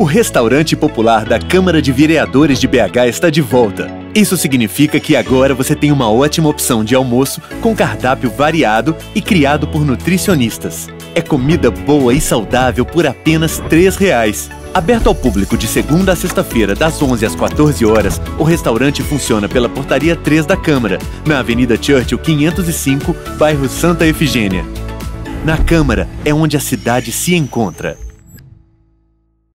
O restaurante popular da Câmara de Vereadores de BH está de volta. Isso significa que agora você tem uma ótima opção de almoço com cardápio variado e criado por nutricionistas. É comida boa e saudável por apenas 3,00 reais. Aberto ao público de segunda a sexta-feira, das 11 às 14 horas, o restaurante funciona pela Portaria 3 da Câmara, na Avenida Churchill 505, bairro Santa Efigênia. Na Câmara é onde a cidade se encontra.